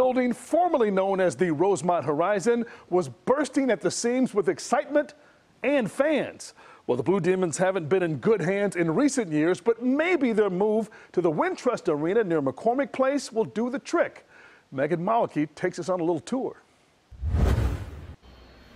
building formerly known as the Rosemont Horizon was bursting at the seams with excitement and fans. Well, the Blue Demons haven't been in good hands in recent years, but maybe their move to the Wintrust Arena near McCormick Place will do the trick. Megan Mawicke takes us on a little tour.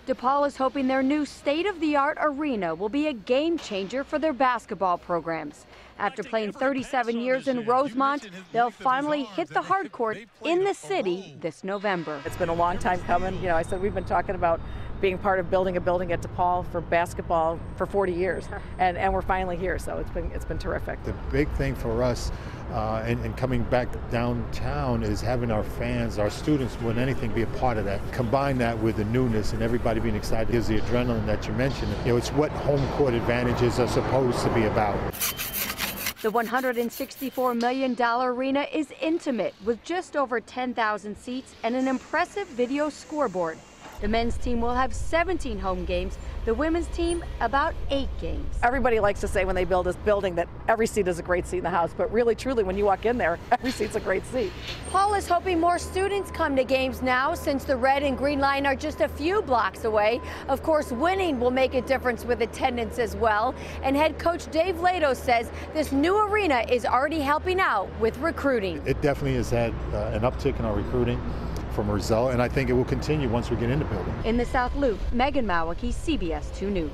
DePaul is hoping their new state-of-the-art arena will be a game changer for their basketball programs. After playing 37 years in Rosemont, they'll finally hit the hard court in the city this November. It's been a long time coming. You know, I said we've been talking about being part of building a building at DePaul for basketball for 40 years, and, and we're finally here. So it's been it's been terrific. The big thing for us, uh, and, and coming back downtown, is having our fans, our students, more than anything, be a part of that. Combine that with the newness and everybody being excited gives the adrenaline that you mentioned. You know, it's what home court advantages are supposed to be about. The $164 million arena is intimate with just over 10,000 seats and an impressive video scoreboard. The men's team will have 17 home games, the women's team about eight games. Everybody likes to say when they build this building that every seat is a great seat in the house, but really, truly, when you walk in there, every seat's a great seat. Paul is hoping more students come to games now since the red and green line are just a few blocks away. Of course, winning will make a difference with attendance as well. And head coach Dave Leitao says this new arena is already helping out with recruiting. It definitely has had uh, an uptick in our recruiting from result, and I think it will continue once we get into building. In the South Loop, Megan Mawicke, CBS 2 News.